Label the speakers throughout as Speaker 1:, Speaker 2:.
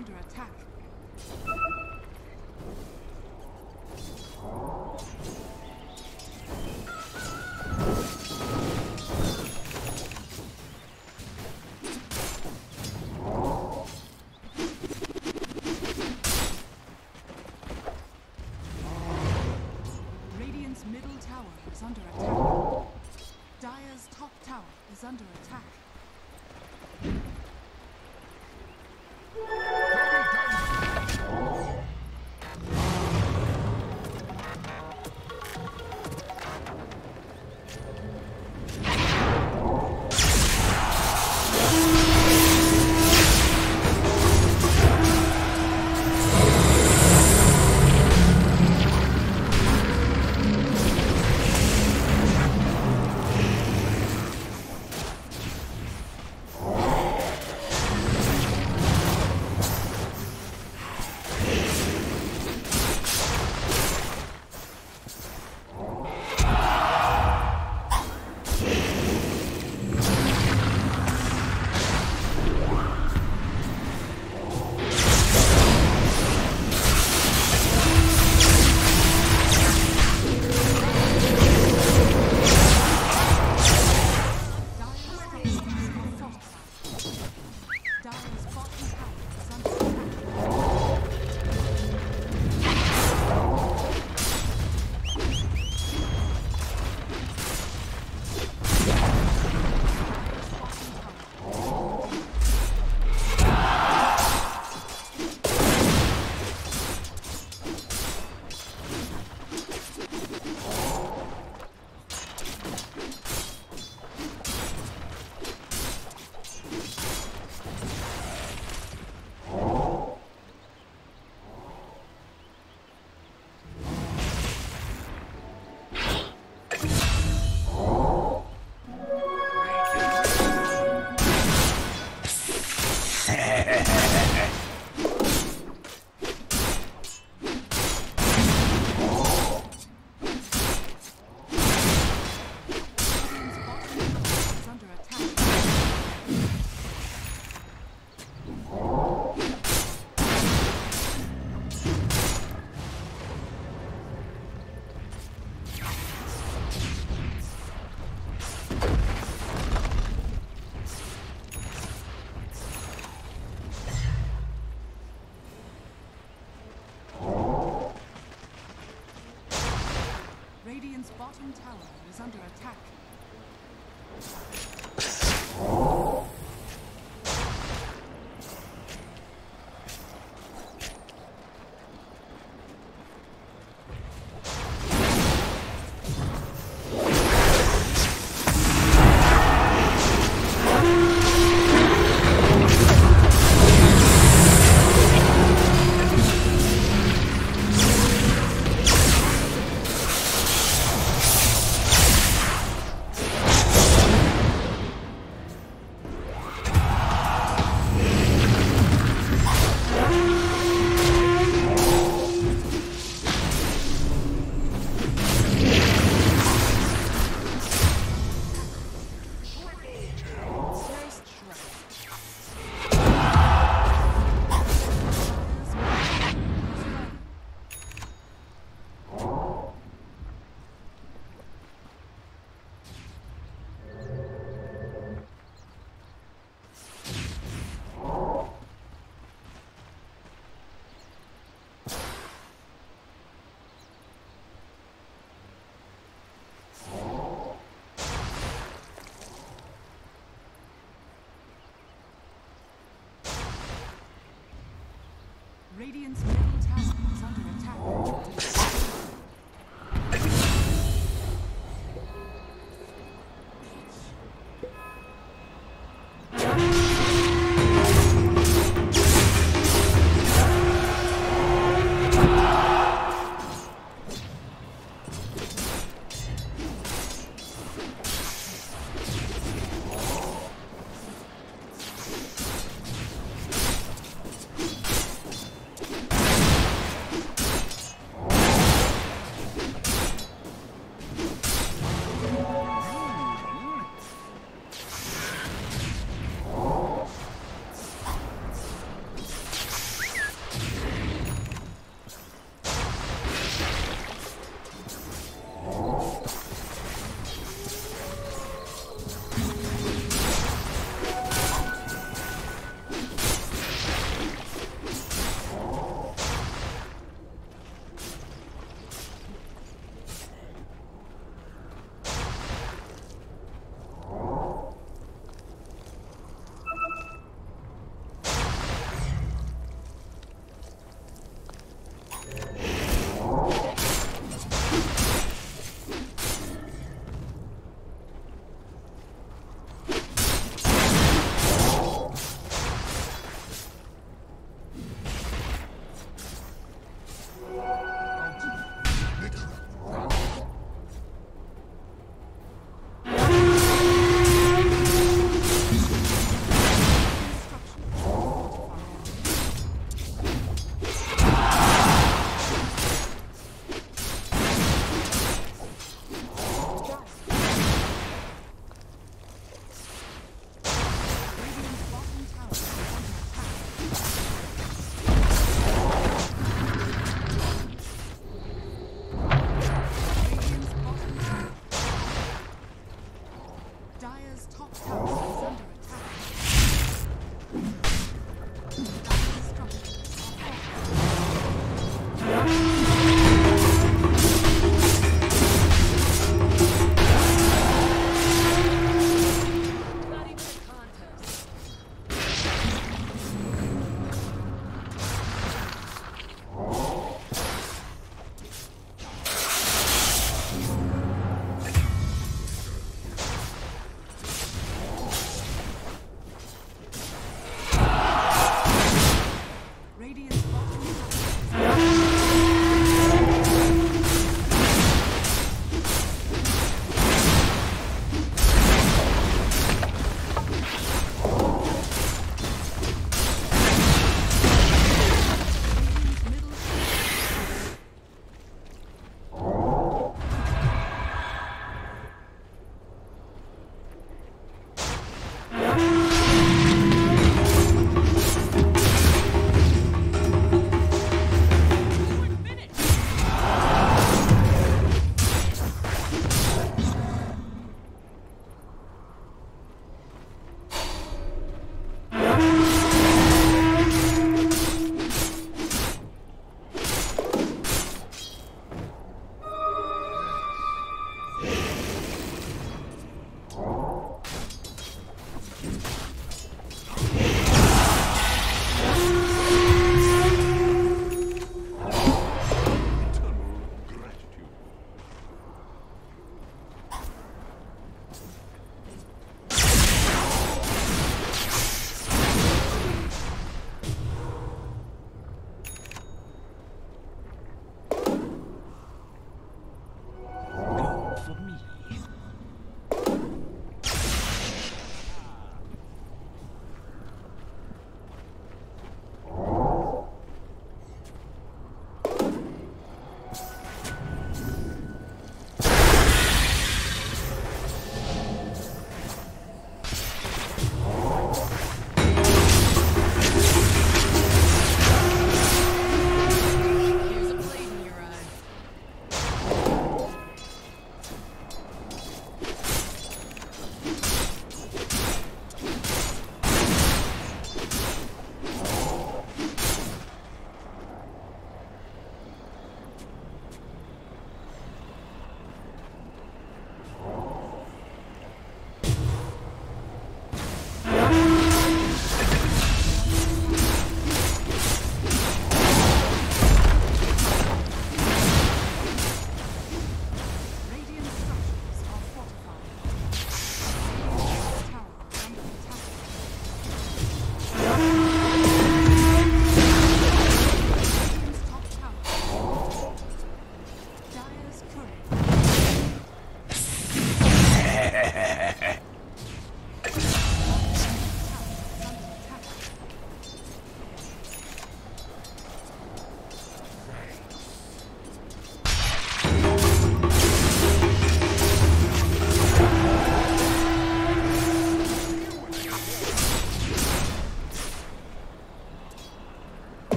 Speaker 1: under attack. Yeah. Radiant's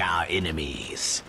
Speaker 1: our enemies.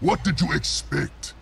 Speaker 2: What did you expect?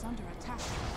Speaker 1: Is under attack.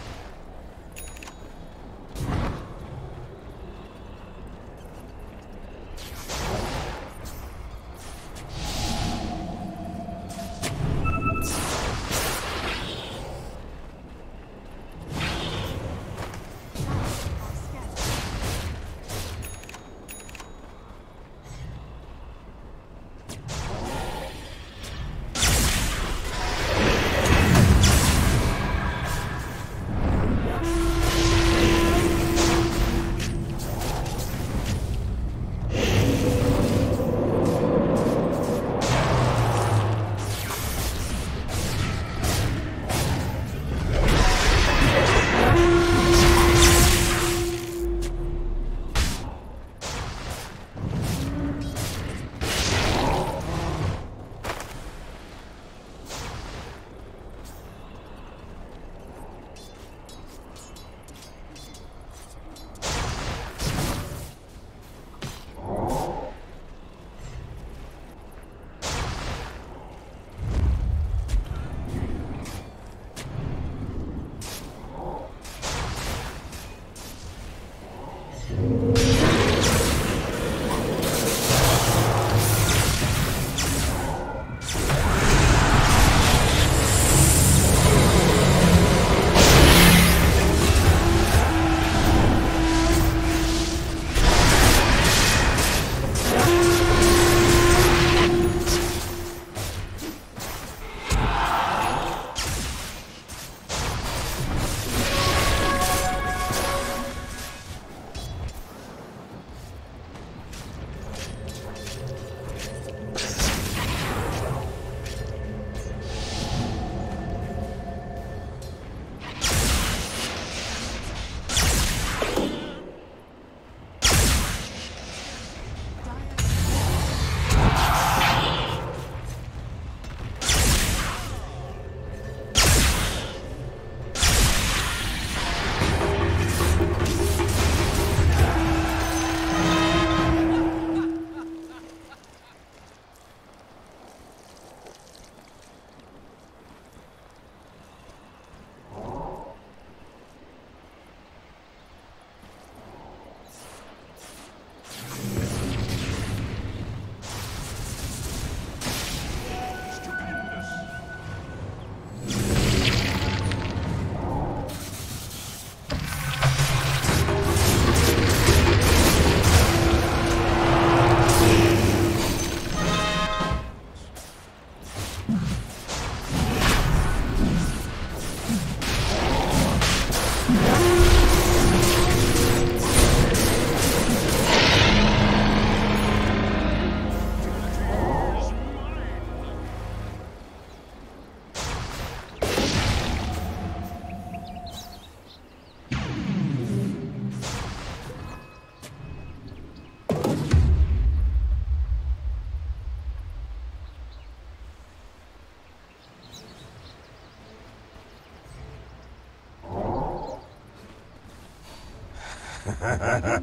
Speaker 1: ha ha ha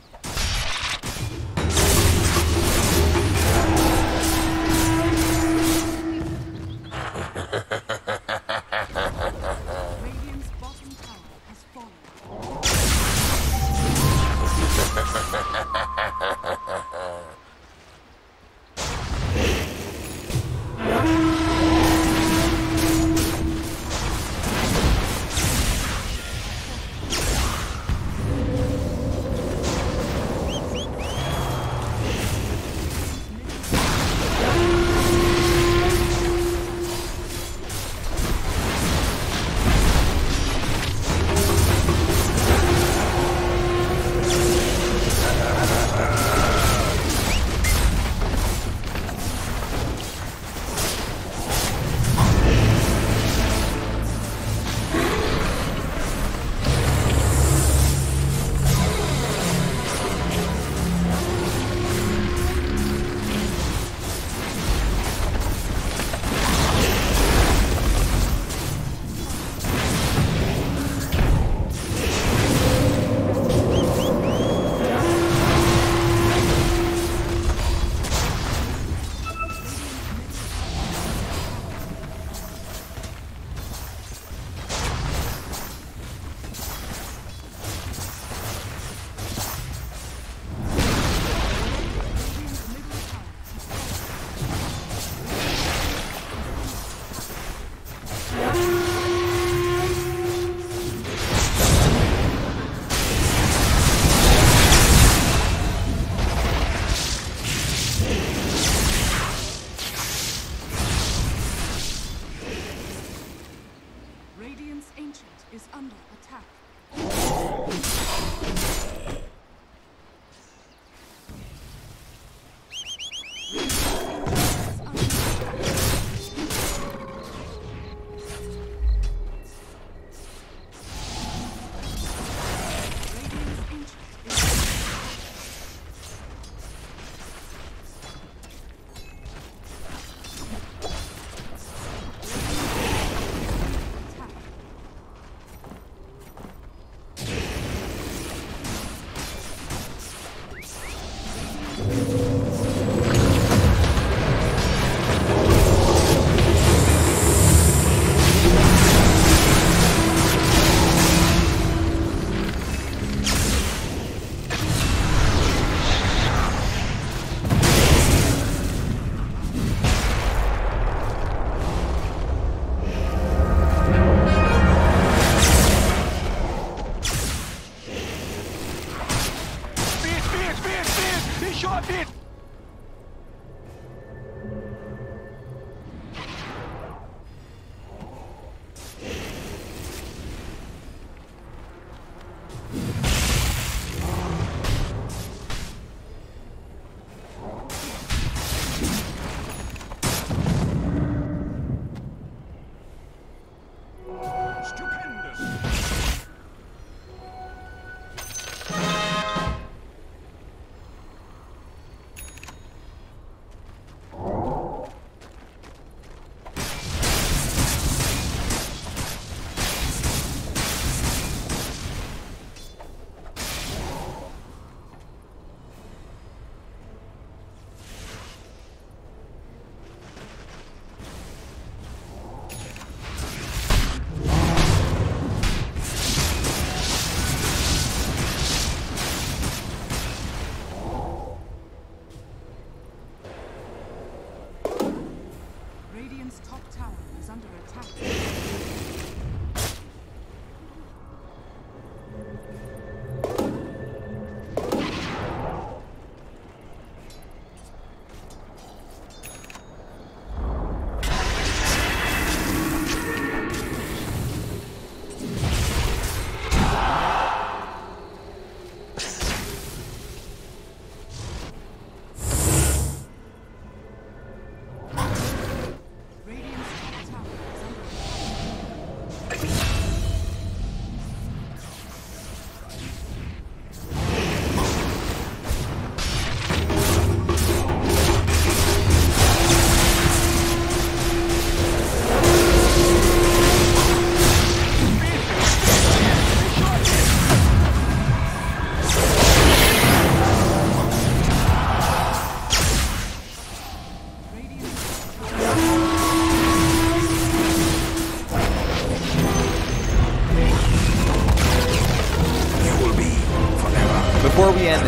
Speaker 1: Radiant's Ancient is under attack.